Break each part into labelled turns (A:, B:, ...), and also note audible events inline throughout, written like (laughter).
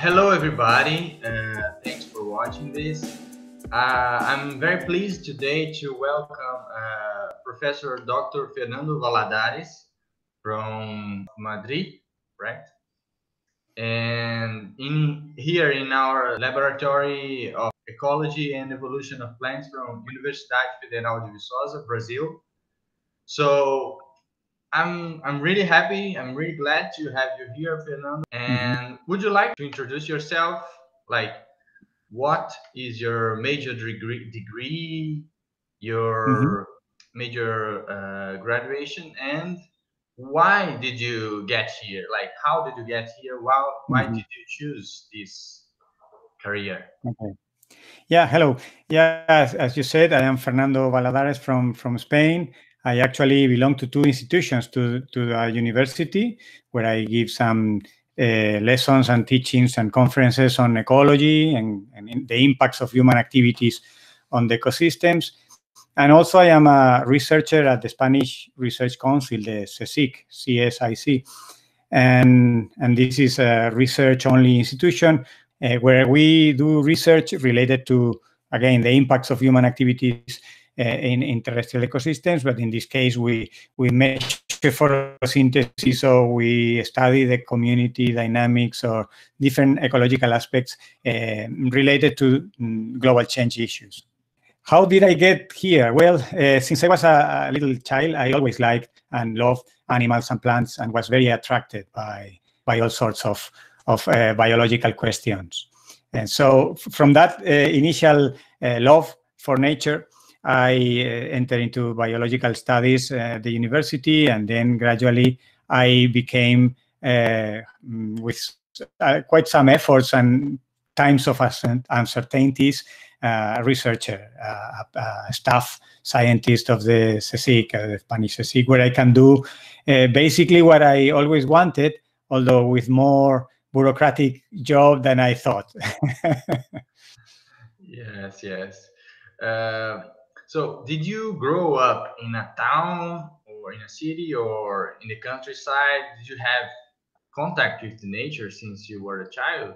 A: hello, everybody. Uh, thanks for watching this. Uh, I'm very pleased today to welcome uh, Professor Dr. Fernando Valladares from Madrid, right? And in here in our laboratory of ecology and evolution of plants from Universidade Federal de Viçosa, Brazil. So I'm I'm really happy. I'm really glad to have you here, Fernando.
B: Mm-hmm.
A: And would you like to introduce yourself? Like, what is your major degree? Degree, your
B: Mhm.
A: major uh, graduation, and why did you get here? Like, how did you get here? Why why
B: Mhm.
A: did you choose this career?
B: Okay. Yeah, hello. Yeah, as, as you said, I am Fernando Valladares from, from Spain. I actually belong to two institutions, to, to a university where I give some uh, lessons and teachings and conferences on ecology and, and the impacts of human activities on the ecosystems. And also I am a researcher at the Spanish Research Council, the CSIC, CSIC. And, and this is a research-only institution uh, where we do research related to, again, the impacts of human activities in, in terrestrial ecosystems. But in this case, we, we measure photosynthesis, so we study the community dynamics or different ecological aspects uh, related to mm, global change issues. How did I get here? Well, uh, since I was a, a little child, I always liked and loved animals and plants and was very attracted by, by all sorts of, of uh, biological questions. And so from that initial love for nature, I uh, entered into biological studies at the university, and then gradually I became, uh, mm, with uh, quite some efforts and times of uncertainties, uh, a researcher, uh, staff scientist of the CSIC, uh, the Spanish CSIC, where I can do uh, basically what I always wanted, although with more bureaucratic job than I thought. (laughs)
A: Yes, yes. So, did you grow up in a town or in a city or in the countryside? Did you have contact with nature since you were a child?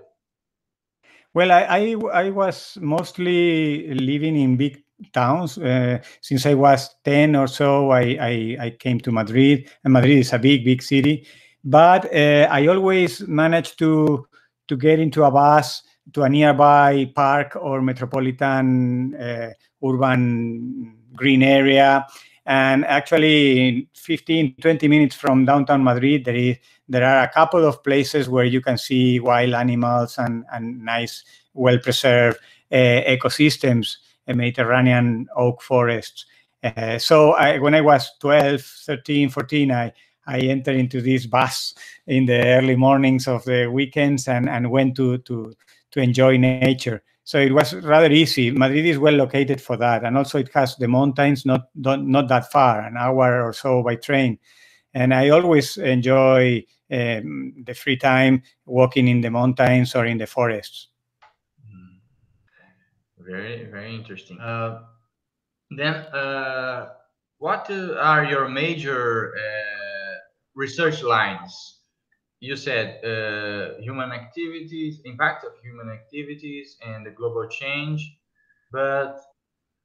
B: Well, I, I, I was mostly living in big towns. Uh, since I was 10 or so, I, I, I came to Madrid, and Madrid is a big, big city. But uh, I always managed to, to get into a bus to a nearby park or metropolitan uh, urban green area. And actually, in 15, 20 minutes from downtown Madrid, there is there are a couple of places where you can see wild animals and, and nice, well preserved uh, ecosystems, uh, Mediterranean oak forests. Uh, so I, when I was 12, 13, 14, I, I entered into this bus in the early mornings of the weekends and, and went to, to, to enjoy nature. So it was rather easy. Madrid is well located for that. And also it has the mountains not, not, not that far, an hour or so by train. And I always enjoy um, the free time walking in the mountains or in the forests.
A: Mm. Very, very interesting. Uh, then, uh, what are your major uh, research lines? You said uh, human activities, impact of human activities, and the global change. But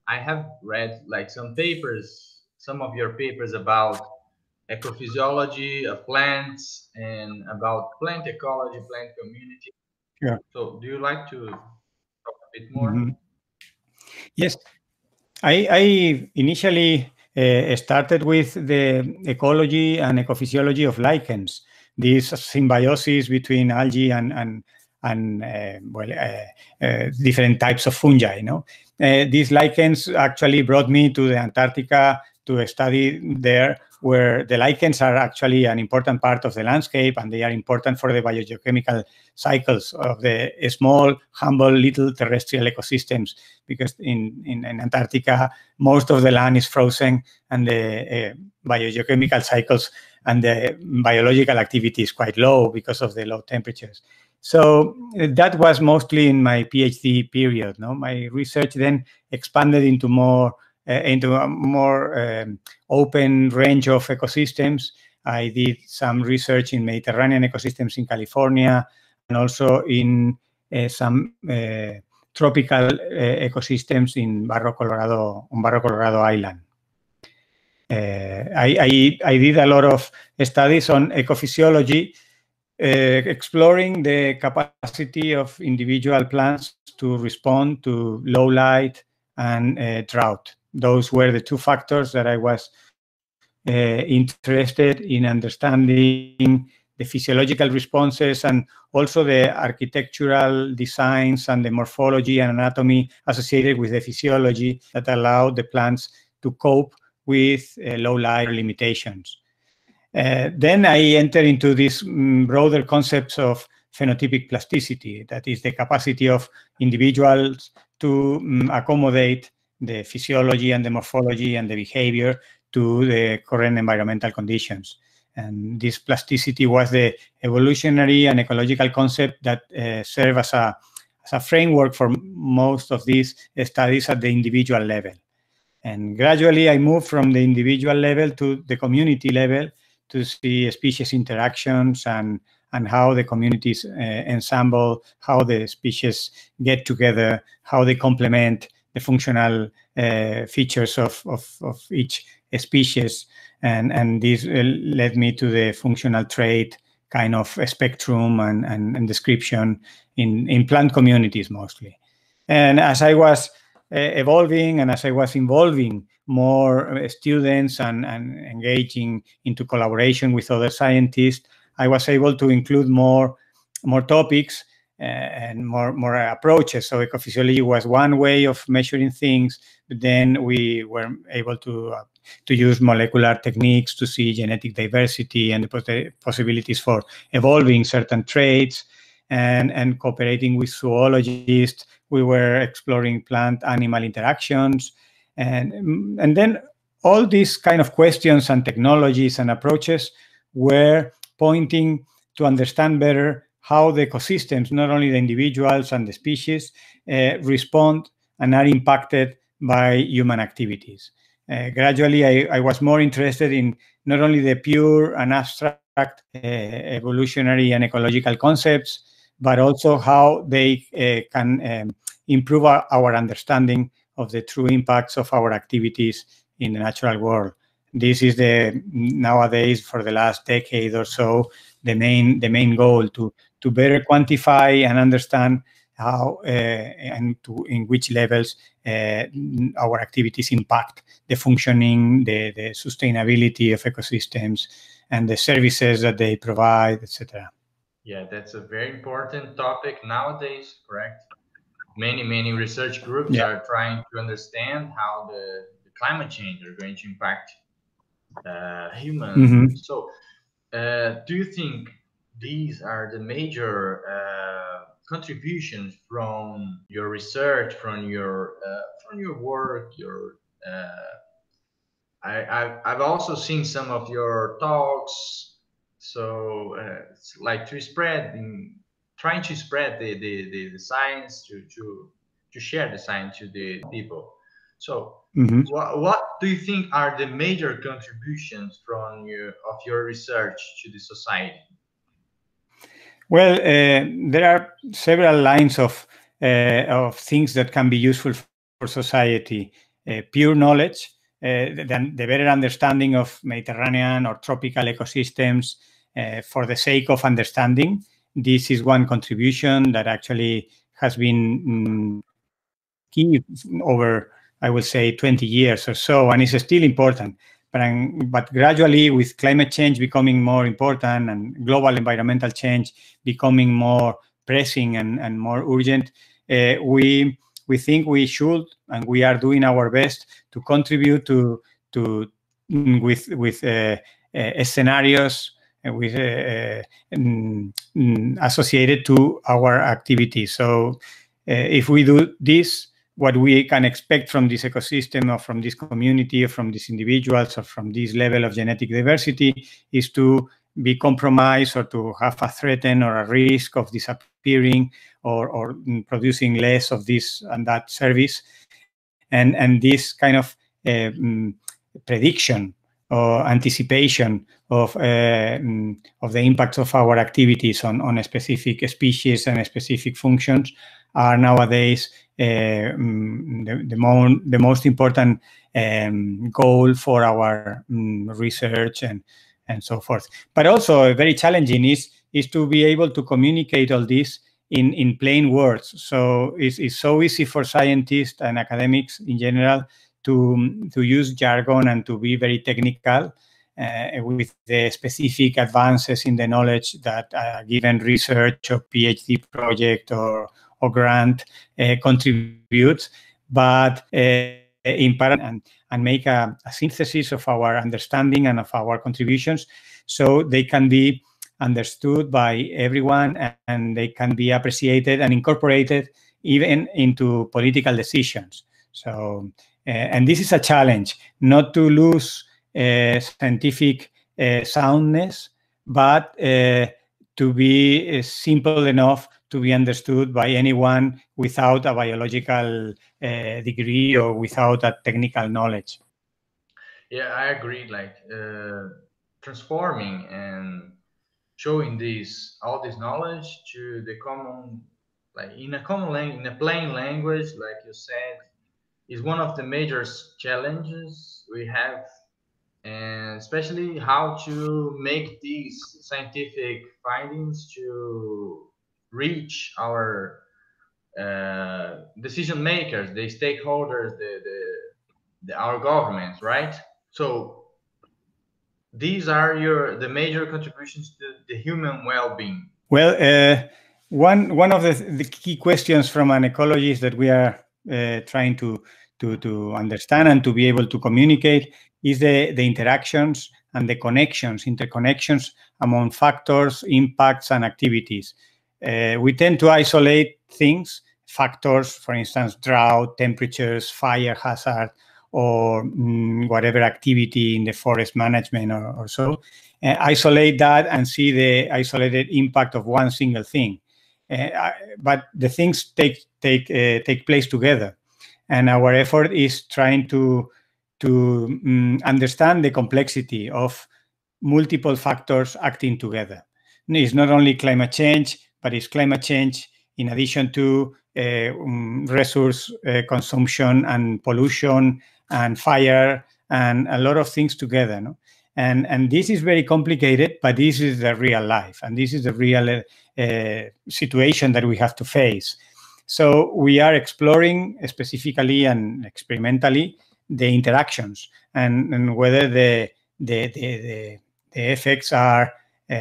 A: I have read like some papers, some of your papers about ecophysiology of plants and about plant ecology, plant community.
B: Yeah.
A: So, do you like to talk a bit more?
B: Mhm. Yes, I, I initially uh, started with the ecology and ecophysiology of lichens, this symbiosis between algae and and and uh, well uh, uh, different types of fungi. You know, uh, these lichens actually brought me to the Antarctica to study there, where the lichens are actually an important part of the landscape and they are important for the biogeochemical cycles of the small, humble, little terrestrial ecosystems. Because in, in, in Antarctica, most of the land is frozen and the uh, biogeochemical cycles and the biological activity is quite low because of the low temperatures. So uh, that was mostly in my PhD period. No, my research then expanded into more uh, into a more um, open range of ecosystems. I did some research in Mediterranean ecosystems in California and also in some tropical ecosystems in Barro Colorado, on Barro Colorado Island. Uh, I, I, I, did a lot of studies on ecophysiology, uh, exploring the capacity of individual plants to respond to low light and uh, drought. Those were the two factors that I was interested in understanding the physiological responses and also the architectural designs and the morphology and anatomy associated with the physiology that allowed the plants to cope with uh, low light limitations. Uh, then I enter into these um, broader concepts of phenotypic plasticity, that is the capacity of individuals to um, accommodate the physiology and the morphology and the behavior to the current environmental conditions. And this plasticity was the evolutionary and ecological concept that uh, served as a, as a framework for most of these studies at the individual level. And gradually I moved from the individual level to the community level to see species interactions and, and how the communities uh, ensemble, how the species get together, how they complement the functional uh, features of, of, of, each species. And, and this uh, led me to the functional trait kind of spectrum and, and, and description in, in plant communities mostly. And as I was evolving and as I was involving more uh, students and, and engaging into collaboration with other scientists, I was able to include more, more topics uh, and more, more approaches. So ecophysiology was one way of measuring things, but then we were able to, uh, to use molecular techniques to see genetic diversity and the possibilities for evolving certain traits and, and cooperating with zoologists we were exploring plant-animal interactions, and, and then all these kind of questions and technologies and approaches were pointing to understand better how the ecosystems, not only the individuals and the species, uh, respond and are impacted by human activities. Uh, gradually, I, I, was more interested in not only the pure and abstract uh, evolutionary and ecological concepts, but also how they uh, can um, improve our, our, understanding of the true impacts of our activities in the natural world. This is the nowadays for the last decade or so the main the main goal to to better quantify and understand how uh, and to in which levels uh, our activities impact the functioning, the, the sustainability of ecosystems, and the services that they provide, etc.
A: Yeah, that's a very important topic nowadays, correct? Many, many research groups yeah. are trying to understand how the, the, climate change are going to impact uh, humans. Mm-hmm. So, uh, do you think these are the major uh, contributions from your research, from your uh, from your work, your uh, I, I've, I've also seen some of your talks so uh, it's like to spread in trying to spread the, the, the, the, science to, to to share the science to the people. So mm-hmm. what, what do you think are the major contributions from your of your research to the society?
B: Well, uh, there are several lines of uh, of things that can be useful for society. Uh, pure knowledge, uh, the, the, better understanding of Mediterranean or tropical ecosystems for the sake of understanding. This is one contribution that actually has been um, key over, I would say, 20 years or so, and is still important. But, um, but gradually, with climate change becoming more important and global environmental change becoming more pressing and, and more urgent, uh, we we think we should and we are doing our best to contribute to to mm, with with uh, uh, scenarios uh, with uh, mm, mm, associated to our activities. So uh, if we do this, what we can expect from this ecosystem or from this community or from these individuals or from this level of genetic diversity is to be compromised or to have a threat or a risk of disappearing or, or producing less of this and that service. And, and this kind of uh, prediction or anticipation of mm, of the impacts of our activities on, on specific species and specific functions are nowadays uh, the, the, more, the most important um, goal for our um, research and and so forth. But also very challenging is is to be able to communicate all this in in plain words. So it's, it's so easy for scientists and academics in general to, to use jargon and to be very technical uh, with the specific advances in the knowledge that a given research or PhD project or, or grant uh, contributes, but uh, in parallel and, and make a, a, synthesis of our understanding and of our contributions so they can be understood by everyone and they can be appreciated and incorporated even into political decisions. So uh, and this is a challenge, not to lose scientific uh, soundness, but to be simple enough to be understood by anyone without a biological uh, degree or without a technical knowledge.
A: Yeah, I agree. Like uh, transforming and showing this all this knowledge to the common, like in a common language, in a plain language, like you said, is one of the major challenges we have and especially how to make these scientific findings to reach our uh, decision makers the stakeholders the, the, the, our governments right? So these are your the major contributions to the human well-being.
B: Well uh, one one of the, the key questions from an ecologist that we are uh, trying to to, to understand and to be able to communicate is the, the interactions and the connections, interconnections among factors, impacts, and activities. Uh, we tend to isolate things, factors, for instance, drought, temperatures, fire hazard, or mm, whatever activity in the forest management or, or so, uh, isolate that and see the isolated impact of one single thing. Uh, but the things take take uh, take place together and our effort is trying to to um, understand the complexity of multiple factors acting together. It's not only climate change, but it's climate change in addition to uh, um, resource uh, consumption and pollution and fire and a lot of things together. No? And, and this is very complicated, but this is the real life. And this is the real uh, situation that we have to face. So we are exploring specifically and experimentally the interactions and, and whether the, the, the, the, effects are uh,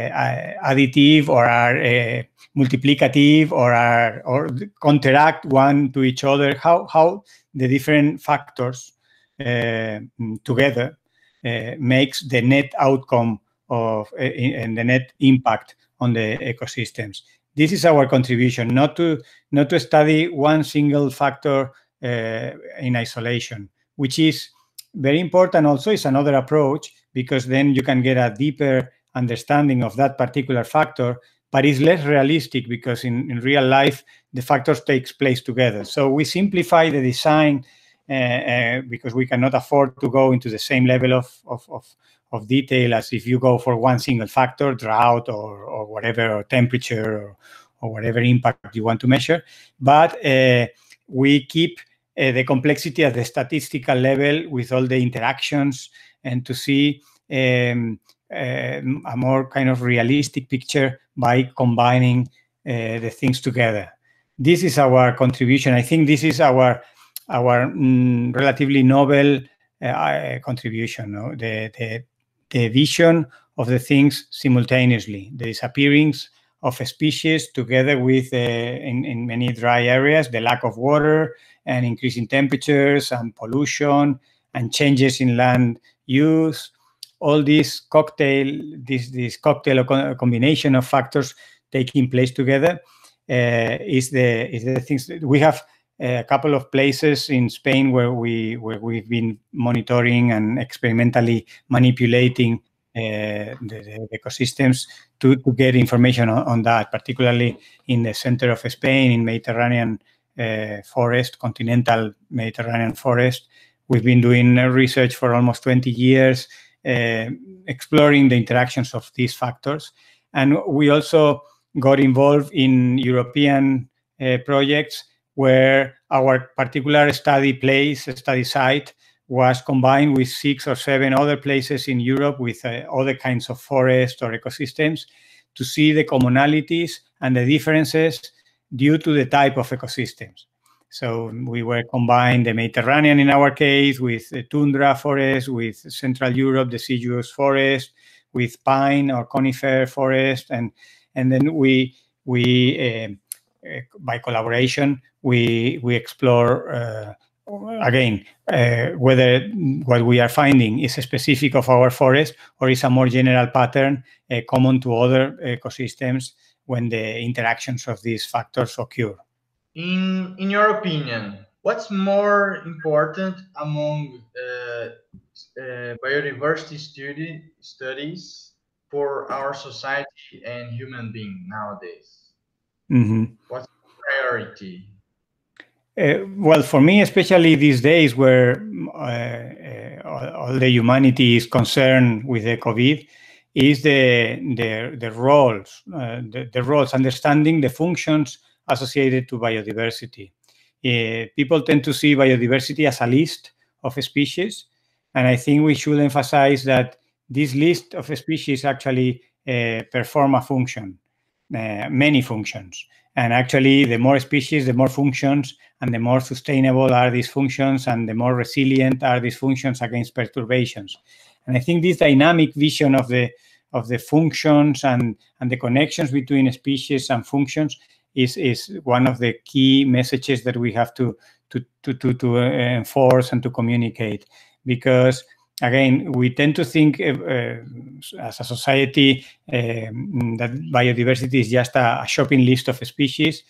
B: additive or are uh, multiplicative or are or counteract one to each other how how the different factors uh, together makes the net outcome of and the net impact on the ecosystems. This is our contribution, not to not to study one single factor uh, in isolation, which is very important. Also, is another approach because then you can get a deeper understanding of that particular factor, but it's less realistic because in, in real life the factors takes place together. So we simplify the design uh, uh, because we cannot afford to go into the same level of, of, of, of detail as if you go for one single factor, drought or, or whatever, or temperature or, or whatever impact you want to measure. But uh, we keep the complexity at the statistical level with all the interactions and to see um, uh, a more kind of realistic picture by combining uh, the things together. This is our contribution. I think this is our our mm, relatively novel uh, contribution. No? The, the the vision of the things simultaneously, the disappearance of species together with, uh, in, in many dry areas, the lack of water and increasing temperatures and pollution and changes in land use. All these cocktail, this, this cocktail or combination of factors taking place together uh, is the is the things that we have a couple of places in Spain where we where we've been monitoring and experimentally manipulating uh, the, the, ecosystems to, to get information on, on, that, particularly in the center of Spain, in Mediterranean uh, forest, continental Mediterranean forest. We've been doing research for almost 20 years uh, exploring the interactions of these factors. And we also got involved in European uh, projects where our particular study place, study site, was combined with six or seven other places in Europe with uh, other kinds of forests or ecosystems to see the commonalities and the differences due to the type of ecosystems. So we were combined the Mediterranean in our case with the tundra forest, with Central Europe deciduous forest, with pine or conifer forest, and and then we we uh, by collaboration we we explore uh, again uh, whether what we are finding is specific of our forest or is a more general pattern uh, common to other ecosystems when the interactions of these factors occur.
A: In, in your opinion, what's more important among uh, uh, biodiversity study, studies for our society and human being nowadays?
B: Mm -hmm.
A: What's priority?
B: Uh, well, for me, especially these days where uh, uh, all the humanity is concerned with the COVID, is the the, the roles, uh, the, the roles, understanding the functions associated to biodiversity. Uh, people tend to see biodiversity as a list of species, and I think we should emphasize that this list of species actually uh, perform a function, uh, many functions. And actually, the more species, the more functions, and the more sustainable are these functions, and the more resilient are these functions against perturbations. And I think this dynamic vision of the of the functions and, and the connections between species and functions is is one of the key messages that we have to to to to, to uh, enforce and to communicate. Because again we tend to think uh, uh, as a society um, that biodiversity is just a, a, shopping list of species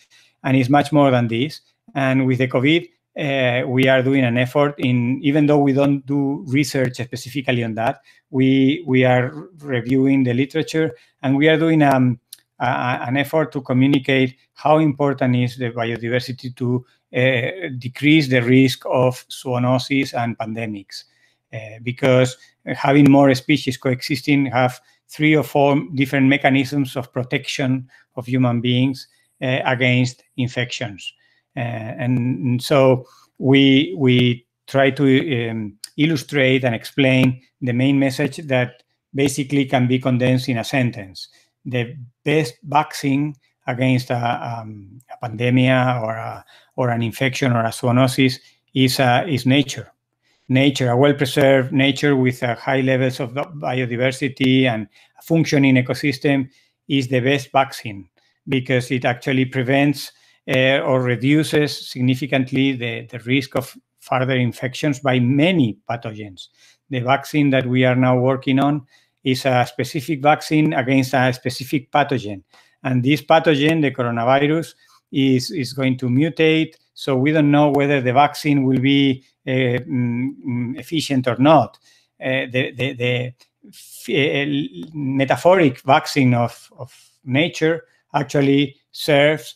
B: and it's much more than this. And with the covid uh, we are doing an effort in even though we don't do research specifically on that we we are reviewing the literature and we are doing um, an effort to communicate how important is the biodiversity to uh, decrease the risk of zoonosis and pandemics. Uh, because having more species coexisting have three or four different mechanisms of protection of human beings uh, against infections. Uh, and so we, we try to um, illustrate and explain the main message that basically can be condensed in a sentence the best vaccine against a, um, a pandemic or a, or an infection or a zoonosis is uh, is nature. Nature, a well-preserved nature with uh, high levels of biodiversity and a functioning ecosystem is the best vaccine because it actually prevents uh, or reduces significantly the, the risk of further infections by many pathogens. The vaccine that we are now working on is a specific vaccine against a specific pathogen. And this pathogen, the coronavirus, is, is going to mutate. So we don't know whether the vaccine will be uh, efficient or not. Uh, the, the, the metaphoric vaccine of, of nature actually serves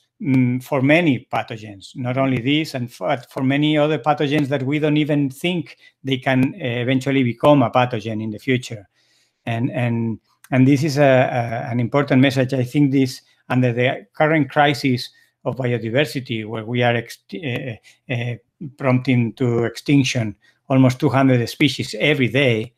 B: for many pathogens, not only this, and for, for, many other pathogens that we don't even think they can eventually become a pathogen in the future and and and this is a, a, an important message. I think this under the current crisis of biodiversity, where we are uh, uh, prompting to extinction almost 200 species every day.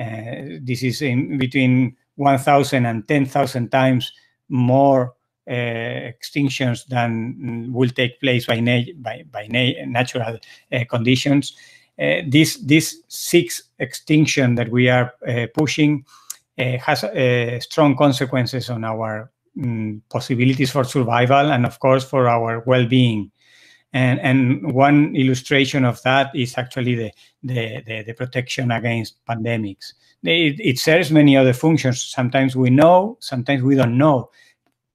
B: Uh, this is in between 1,000 and 10,000 times more uh, extinctions than will take place by, na by, by na natural uh, conditions. Uh, this this six extinction that we are uh, pushing uh, has strong consequences on our um, possibilities for survival and, of course, for our well-being. And, and one illustration of that is actually the, the, the, the protection against pandemics. It, it, serves many other functions. Sometimes we know, sometimes we don't know.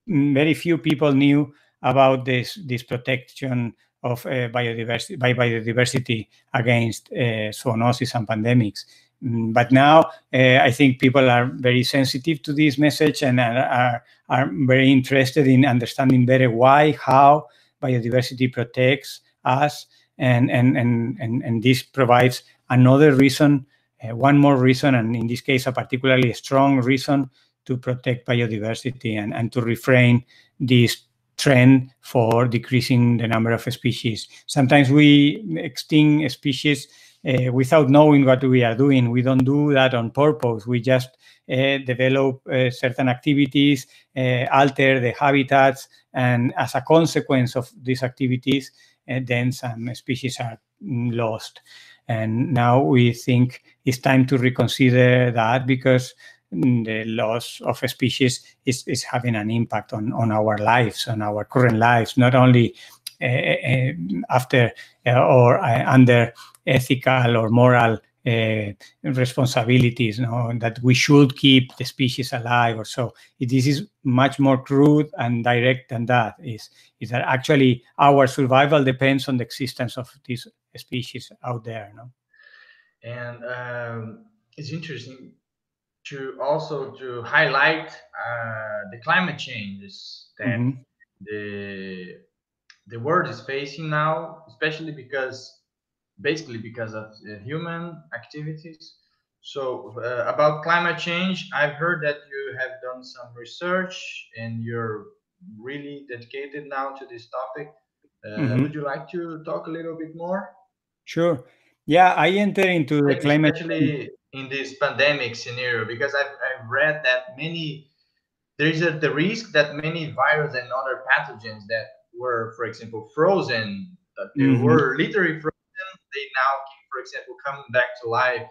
B: Very few people knew about this, this protection of uh, biodiversity by biodiversity against uh, zoonosis and pandemics. Mm, but now uh, I think people are very sensitive to this message and are, are, are very interested in understanding better why, how biodiversity protects us, and and and and, and this provides another reason uh, one more reason, and in this case, a particularly strong reason to protect biodiversity and, and to refrain this trend for decreasing the number of species. Sometimes we extinct species uh, without knowing what we are doing. We don't do that on purpose. We just uh, develop uh, certain activities, uh, alter the habitats, and as a consequence of these activities, uh, then some species are lost. And now we think it's time to reconsider that because the loss of species is, is having an impact on, on our lives, on our current lives, not only uh, uh, after uh, or under ethical or moral uh, responsibilities you know, that we should keep the species alive or so this is much more crude and direct than that is is that actually our survival depends on the existence of these species out there no?
A: and um, it's interesting to also to highlight uh, the climate changes that mm-hmm. the the world is facing now, especially because basically because of uh, human activities. So uh, about climate change, I've heard that you have done some research and you're really dedicated now to this topic. Uh, mm-hmm. Would you like to talk a little bit more?
B: Sure. Yeah, I enter into the climate.
A: Especially in this pandemic scenario because I've, I've read that many there is a, the risk that many viruses and other pathogens that were, for example, frozen, that they mm-hmm. were literally frozen, they now, can for example, come back to life.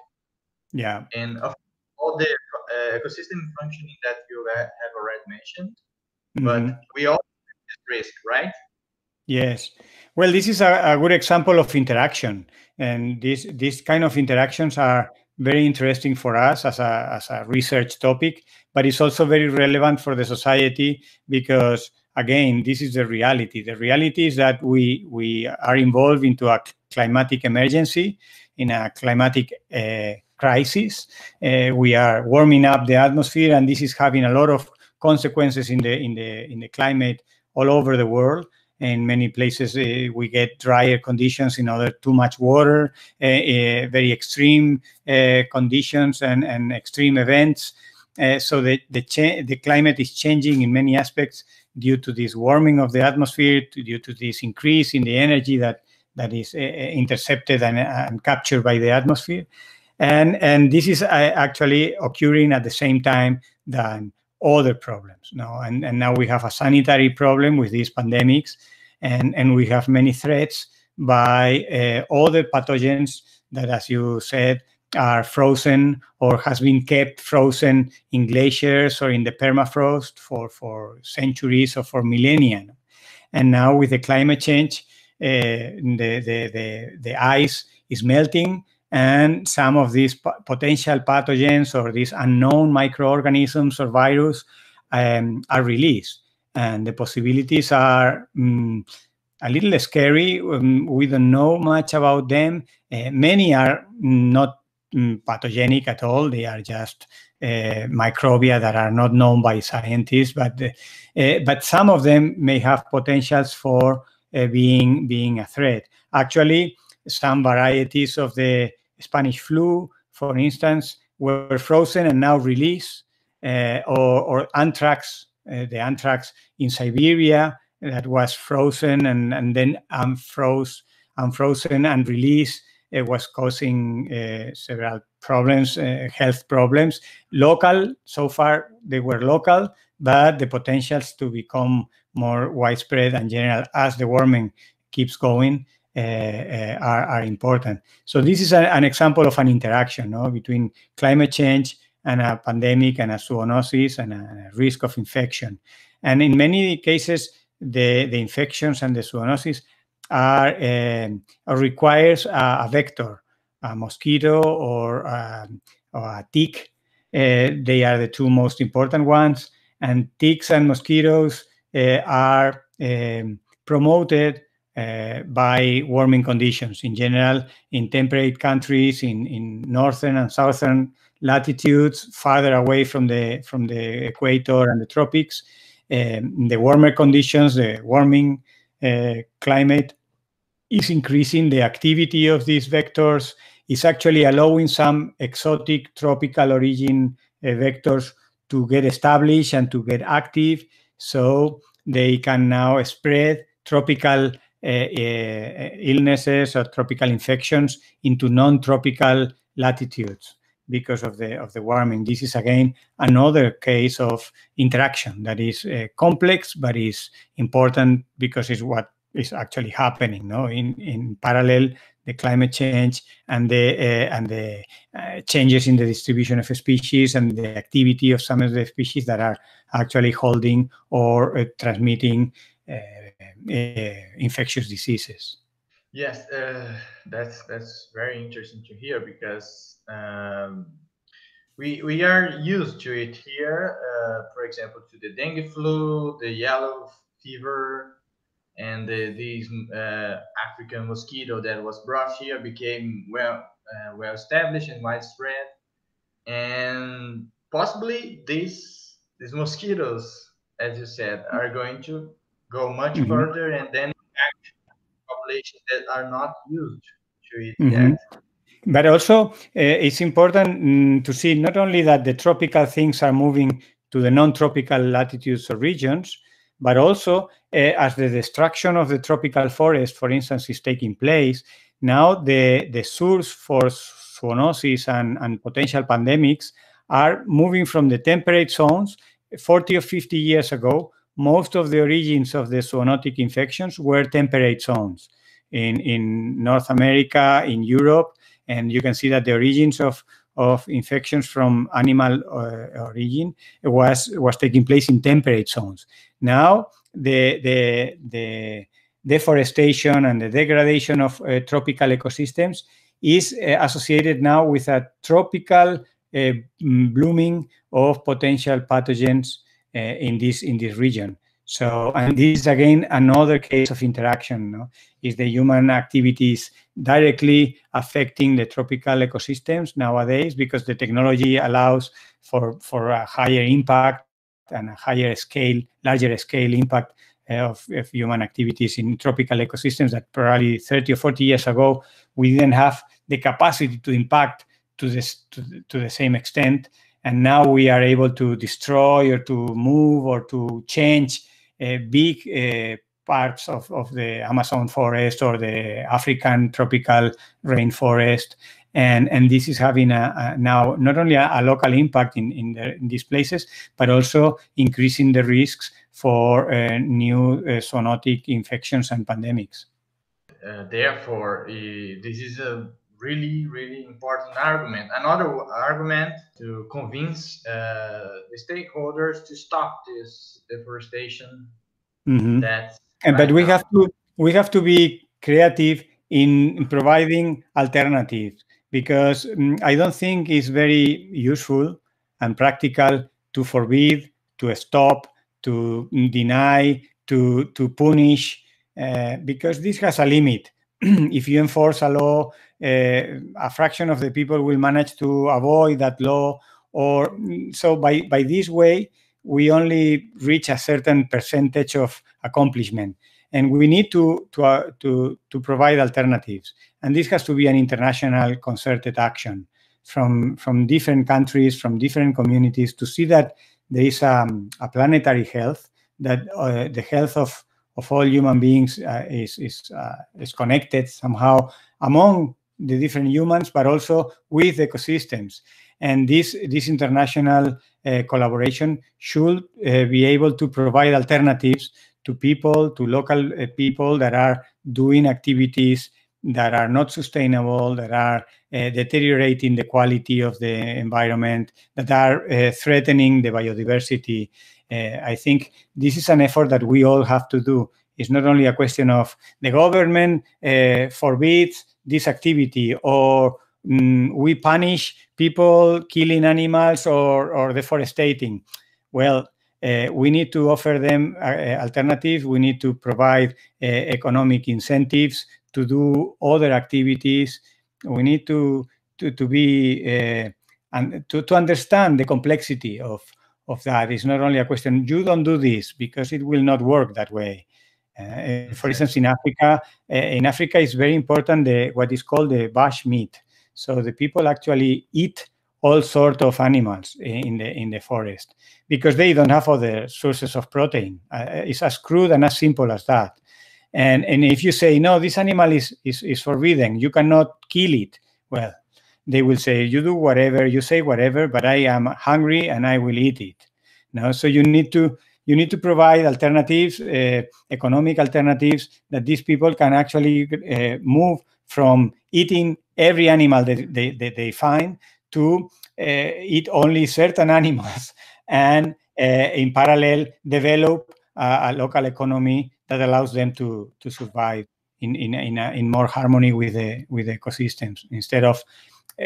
B: Yeah.
A: And of all the uh, ecosystem functioning that you have already mentioned, mm-hmm. but we all have this risk, right?
B: Yes. Well, this is a, a good example of interaction, and this these kind of interactions are very interesting for us as a, as a research topic, but it's also very relevant for the society because again, this is the reality. The reality is that we we are involved into a climatic emergency, in a climatic uh, crisis. Uh, we are warming up the atmosphere, and this is having a lot of consequences in the in the in the climate all over the world in many places uh, we get drier conditions in other too much water uh, uh, very extreme conditions and, and extreme events so the the, the climate is changing in many aspects due to this warming of the atmosphere due to this increase in the energy that that is intercepted and, and captured by the atmosphere and and this is actually occurring at the same time than other problems. No, and, and now we have a sanitary problem with these pandemics, and, and we have many threats by uh, other pathogens that, as you said, are frozen or has been kept frozen in glaciers or in the permafrost for, for centuries or for millennia. And now with the climate change, uh, the, the, the, the ice is melting and some of these potential pathogens or these unknown microorganisms or virus um, are released. And the possibilities are um, a little scary. Um, we don't know much about them. Uh, many are not mm, pathogenic at all. They are just uh, microbia that are not known by scientists, but uh, but some of them may have potentials for uh, being being a threat. Actually, some varieties of the Spanish flu, for instance, were frozen and now released, uh, or, or, anthrax, the anthrax in Siberia that was frozen and, and then unfroze, unfrozen and released. It was causing uh, several problems, uh, health problems. Local, so far they were local, but the potentials to become more widespread and general as the warming keeps going uh, uh, are, are important. So this is a, an example of an interaction no, between climate change and a pandemic and a zoonosis and a risk of infection. And in many cases, the, the infections and the zoonosis are uh, requires a, a, vector, a mosquito or, um, or a tick. Uh, they are the two most important ones. And ticks and mosquitoes uh, are um, promoted uh, by warming conditions. In general, in temperate countries, in, in northern and southern latitudes, farther away from the from the equator and the tropics, um, the warmer conditions, the warming uh, climate is increasing the activity of these vectors is actually allowing some exotic tropical origin uh, vectors to get established and to get active. So they can now spread tropical uh, uh, illnesses or tropical infections into non-tropical latitudes because of the of the warming. This is again another case of interaction that is uh, complex but is important because it's what is actually happening. No, in in parallel, the climate change and the uh, and the uh, changes in the distribution of species and the activity of some of the species that are actually holding or uh, transmitting uh, uh, infectious diseases.
A: Yes, uh, that's that's very interesting to hear because um, we we are used to it here. Uh, for example, to the dengue flu, the yellow fever, and the, these uh, African mosquito that was brought here became well uh, well established and widespread, and possibly these these mosquitoes, as you said, are going to go much mm -hmm. further and then populations that are not used to it mm -hmm. yet.
B: But also, uh, it's important mm, to see not only that the tropical things are moving to the non-tropical latitudes or regions, but also uh, as the destruction of the tropical forest, for instance, is taking place, now the, the source for zoonosis and, and potential pandemics are moving from the temperate zones 40 or 50 years ago most of the origins of the zoonotic infections were temperate zones in, in North America, in Europe, and you can see that the origins of, of infections from animal uh, origin was, was taking place in temperate zones. Now, the, the, the deforestation and the degradation of uh, tropical ecosystems is uh, associated now with a tropical uh, blooming of potential pathogens uh, in this in this region. So, and this is again another case of interaction. No? Is the human activities directly affecting the tropical ecosystems nowadays because the technology allows for for a higher impact and a higher scale, larger scale impact uh, of, of, human activities in tropical ecosystems that probably 30 or 40 years ago we didn't have the capacity to impact to this to, to the same extent and now we are able to destroy or to move or to change big uh, parts of, of the Amazon forest or the African tropical rainforest. And, and this is having a, a now not only a, a local impact in, in, the, in, these places, but also increasing the risks for uh, new uh, zoonotic infections and pandemics.
A: Uh, therefore, this is a really, really important argument. Another argument to convince uh, the stakeholders to stop this deforestation.
B: Mm-hmm. That's and, but we have to we have to be creative in providing alternatives because um, I don't think it's very useful and practical to forbid, to stop, to deny, to to punish, uh, because this has a limit. (clears throat) if you enforce a law a fraction of the people will manage to avoid that law or so by by this way we only reach a certain percentage of accomplishment. And we need to to uh, to to provide alternatives. And this has to be an international concerted action from from different countries from different communities to see that there is um, a planetary health that uh, the health of of all human beings uh, is is uh, is connected somehow among the different humans, but also with ecosystems. And this, this international uh, collaboration should uh, be able to provide alternatives to people, to local uh, people that are doing activities that are not sustainable, that are uh, deteriorating the quality of the environment, that are uh, threatening the biodiversity. Uh, I think this is an effort that we all have to do. It's not only a question of the government forbids this activity or mm, we punish people killing animals or, or deforesting. Well, uh, we need to offer them uh alternatives. We need to provide uh, economic incentives to do other activities. We need to to, to be uh, and to, to understand the complexity of of that. It's not only a question you don't do this because it will not work that way. Uh, for instance, in Africa, uh, in Africa, it's very important the, what is called the bush meat. So the people actually eat all sort of animals in the in the forest because they don't have other sources of protein. Uh, it's as crude and as simple as that. And and if you say no, this animal is is, is forbidden, you cannot kill it. Well, they will say you do whatever, you say whatever, but I am hungry and I will eat it. No, so you need to you need to provide alternatives, uh, economic alternatives that these people can actually uh, move from eating every animal that they, that they find to uh, eat only certain animals (laughs) and uh, in parallel develop a, local economy that allows them to, to survive in, in, in, a, in more harmony with the, with the ecosystems instead of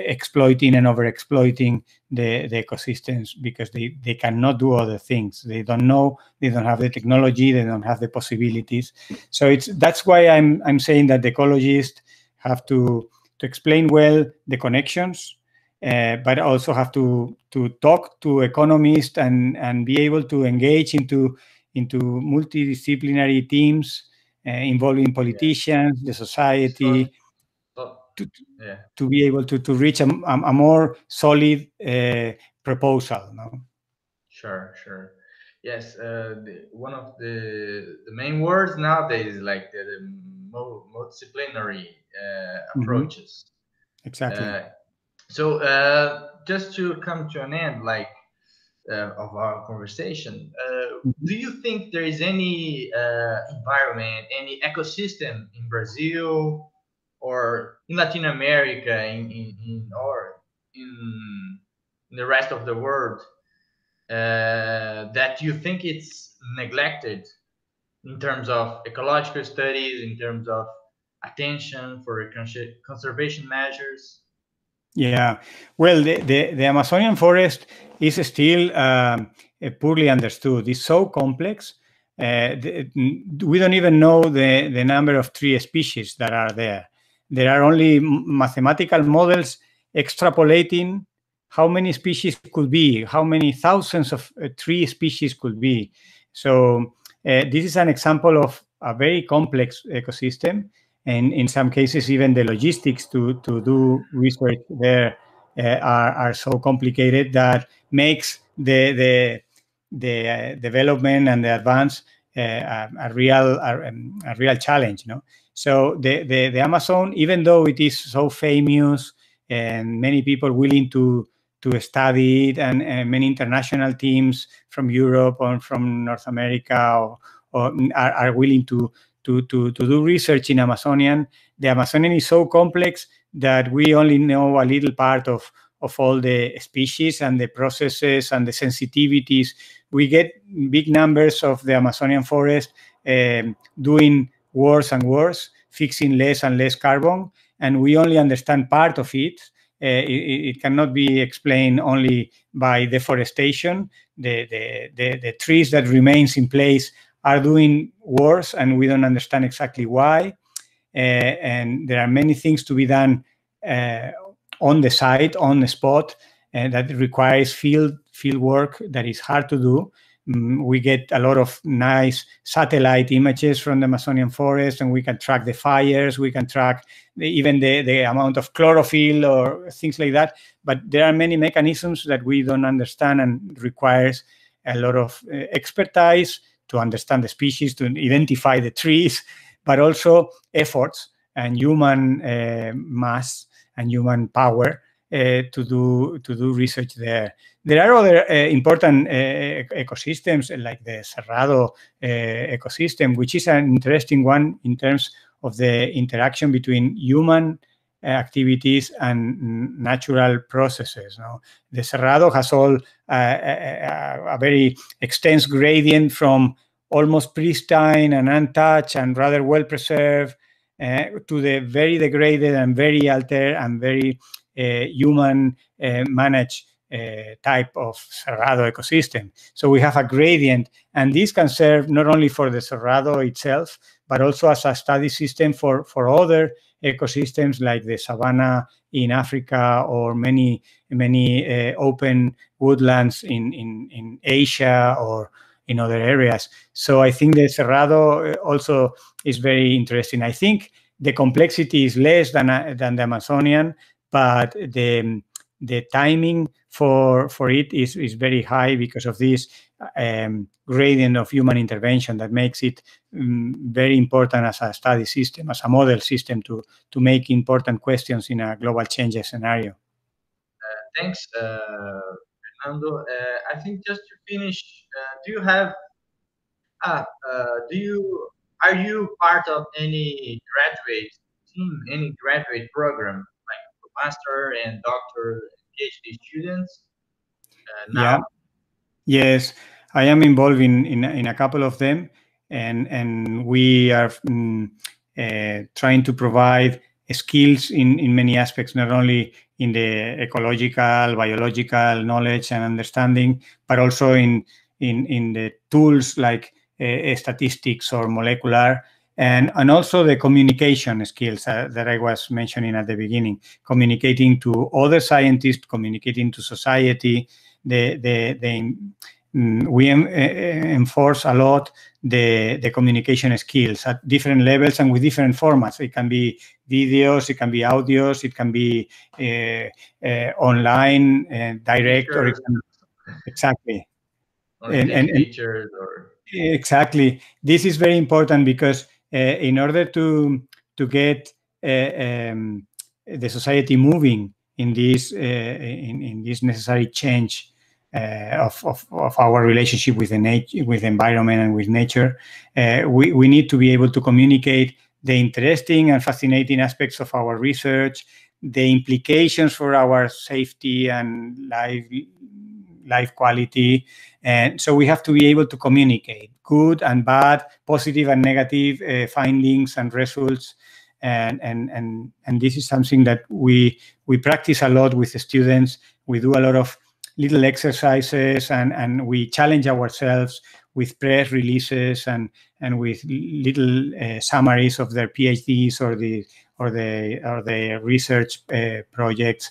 B: exploiting and over exploiting the, the ecosystems because they, they cannot do other things. They don't know, they don't have the technology, they don't have the possibilities. So it's that's why I'm I'm saying that the ecologists have to to explain well the connections, uh, but also have to to talk to economists and and be able to engage into into multidisciplinary teams uh, involving politicians, the society.
A: So,
B: to, yeah. to be able to, to reach a, a, more solid uh, proposal. No?
A: Sure, sure. Yes, uh, the, one of the the main words nowadays is like the, the multidisciplinary uh, approaches. Mm
B: -hmm. Exactly.
A: Uh, so uh, just to come to an end, like uh, of our conversation, mm -hmm. do you think there is any environment, any ecosystem in Brazil or in Latin America, in, in, in or in, in, the rest of the world, uh, that you think it's neglected in terms of ecological studies, in terms of attention for conservation measures?
B: Yeah, well, the, the, the Amazonian forest is still um, poorly understood. It's so complex. Uh, the, we don't even know the, the number of tree species that are there there are only mathematical models extrapolating how many species could be, how many thousands of uh, tree species could be. So uh, this is an example of a very complex ecosystem. And in some cases, even the logistics to, to do research there uh, are, are so complicated that makes the, the, the uh, development and the advance uh, a, a, real, a, a real challenge. No? So the, the, the Amazon, even though it is so famous and many people willing to to study it and, and, many international teams from Europe or from North America or, or are, are, willing to, to, to, to do research in Amazonian. The Amazonian is so complex that we only know a little part of, of all the species and the processes and the sensitivities. We get big numbers of the Amazonian forest um, doing worse and worse, fixing less and less carbon, and we only understand part of it. Uh, it, it, cannot be explained only by deforestation. The, the, the, the, trees that remains in place are doing worse, and we don't understand exactly why. Uh, and there are many things to be done uh, on the site, on the spot, uh, that requires field field work that is hard to do. Mm, we get a lot of nice satellite images from the Amazonian forest and we can track the fires, we can track the, even the, the amount of chlorophyll or things like that. But there are many mechanisms that we don't understand and requires a lot of uh, expertise to understand the species, to identify the trees, but also efforts and human uh, mass and human power uh, to do to do research there. There are other uh, important uh, ecosystems like the Cerrado ecosystem, which is an interesting one in terms of the interaction between human activities and natural processes. No? The Cerrado has all uh, a, a, very extensive gradient from almost pristine and untouched and rather well preserved uh, to the very degraded and very altered and very uh, human managed uh, type of Cerrado ecosystem. So we have a gradient, and this can serve not only for the Cerrado itself, but also as a study system for, for other ecosystems like the savanna in Africa or many, many uh, open woodlands in, in, in Asia or in other areas. So I think the Cerrado also is very interesting. I think the complexity is less than, than the Amazonian, but the the timing for for it is is very high because of this um, gradient of human intervention that makes it um, very important as a study system, as a model system to to make important questions in a global change scenario.
A: Uh, thanks, uh, Fernando. Uh, I think just to finish, uh, do you have uh, do you are you part of any graduate team, any graduate program master and doctor PhD students now?
B: Yeah. Yes, I am involved in, in, in a couple of them, and and we are um, uh, trying to provide skills in, in many aspects, not only in the ecological, biological knowledge and understanding, but also in in, in the tools like uh, statistics or molecular, and, and also the communication skills uh, that I was mentioning at the beginning, communicating to other scientists, communicating to society, the, the, the Mm, we em, enforce a lot the, the communication skills at different levels and with different formats. It can be videos, it can be audios, it can be uh, uh, online, uh, direct, or can, exactly.
A: Or and, and, features or
B: exactly. This is very important because Eh, in order to to get um, the society moving in this eh, in, in this necessary change of, of, of, our relationship with the nature, with the environment and with nature, we, we need to be able to communicate the interesting and fascinating aspects of our research, the implications for our safety and life life quality. And so we have to be able to communicate good and bad, positive and negative uh, findings and results. And, and, and, and this is something that we, we practice a lot with the students. We do a lot of little exercises and, and we challenge ourselves with press releases and, and with little uh, summaries of their PhDs or the or the or the research uh, projects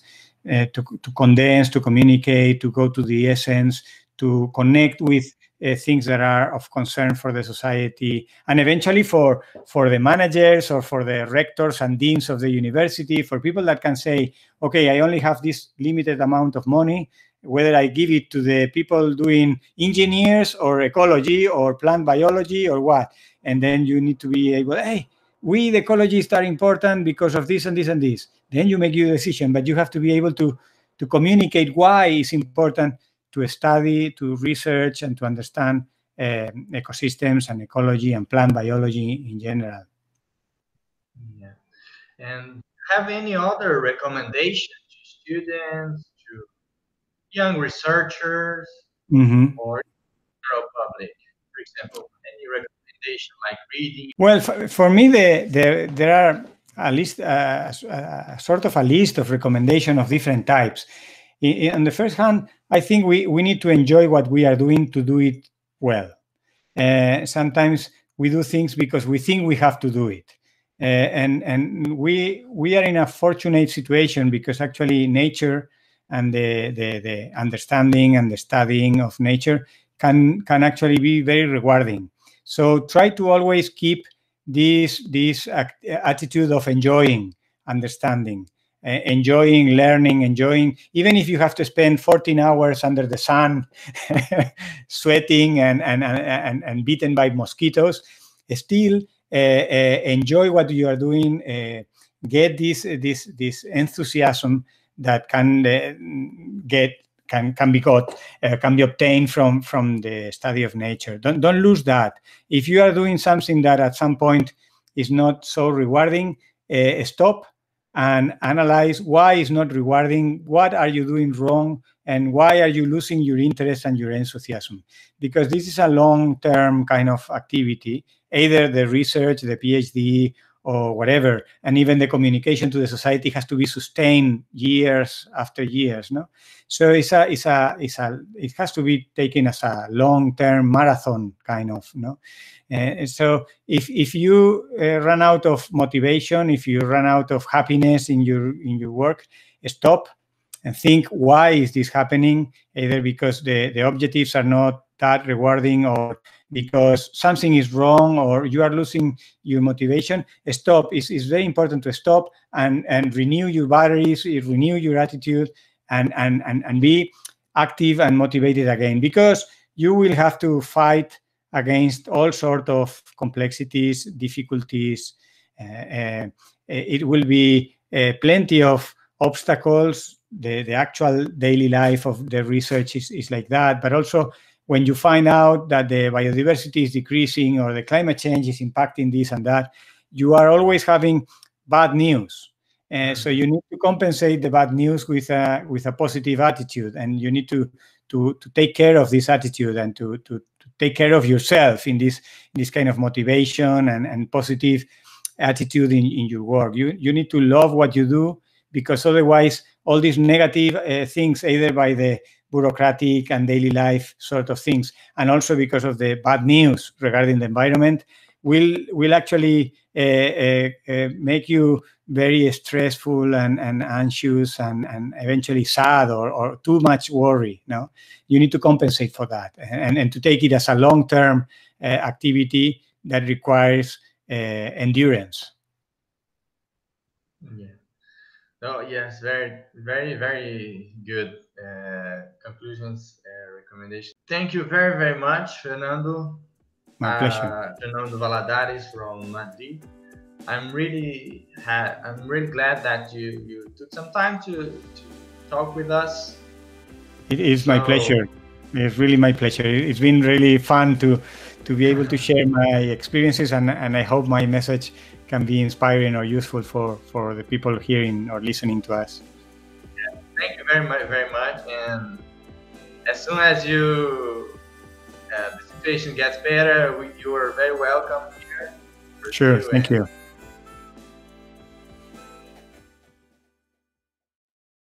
B: uh, to, to condense, to communicate, to go to the essence, to connect with uh, things that are of concern for the society and eventually for for the managers or for the rectors and deans of the university for people that can say okay i only have this limited amount of money whether I give it to the people doing engineers or ecology or plant biology or what. And then you need to be able, hey, we the ecologists are important because of this and this and this. Then you make your decision, but you have to be able to to communicate why it's important to study, to research, and to understand uh, ecosystems and ecology and plant biology in general.
A: Yeah. And have any other recommendations to students to young researchers
B: mm-hmm.
A: or general public, for example? Any recommendation like reading?
B: Well, for, for me, the, the, there are at least a, a, sort of a list of recommendation of different types. In, on the first hand, I think we, we need to enjoy what we are doing to do it well. Uh, sometimes we do things because we think we have to do it. Uh, and and we we are in a fortunate situation because actually nature and the, the, the understanding and the studying of nature can, can actually be very rewarding. So try to always keep this, this attitude of enjoying, understanding, uh, enjoying learning, enjoying, even if you have to spend 14 hours under the sun, (laughs) sweating and, and, and, and beaten by mosquitoes, still uh, uh, enjoy what you are doing, get this, this, this enthusiasm that can uh, get can can be got uh, can be obtained from from the study of nature. Don't don't lose that. If you are doing something that at some point is not so rewarding, uh, stop and analyze why it's not rewarding. What are you doing wrong? And why are you losing your interest and your enthusiasm? Because this is a long-term kind of activity. Either the research, the PhD, or whatever. And even the communication to the society has to be sustained years after years no? So it's a it's a it's a it has to be taken as a long term marathon kind of no? Uh, so if if you uh, run out of motivation if you run out of happiness in your in your work stop and think why is this happening? Either because the the objectives are not that rewarding or because something is wrong or you are losing your motivation, stop. It's, it's very important to stop and, and renew your batteries, renew your attitude, and, and, and, and be active and motivated again because you will have to fight against all sort of complexities, difficulties. Uh, uh, it will be uh, plenty of obstacles. The, the actual daily life of the research is, is like that, but also when you find out that the biodiversity is decreasing or the climate change is impacting this and that, you are always having bad news. Uh, so you need to compensate the bad news with a with a positive attitude, and you need to to to take care of this attitude and to to, to take care of yourself in this in this kind of motivation and, and positive attitude in, in your work. You you need to love what you do because otherwise all these negative uh, things, either by the bureaucratic and daily life sort of things, and also because of the bad news regarding the environment, will will actually uh, uh, uh, make you very stressful and, and anxious and, and eventually sad or, or too much worry. No, you need to compensate for that and, and to take it as a long term uh, activity that requires uh, endurance.
A: Yeah. Oh yes, very, very, very good uh, conclusions, recommendations. Thank you very, very much, Fernando.
B: My pleasure.
A: Fernando Valladares from Madrid. I'm really ha- I'm really glad that you you took some time to, to talk with us.
B: It is my so, pleasure. It's really my pleasure. It's been really fun to to be able to share my experiences and, and I hope my message can be inspiring or useful for, for the people hearing or listening to us.
A: Thank you very much very much and as soon as you uh, the situation gets better, we, you are very welcome here.
B: Sure, thank you.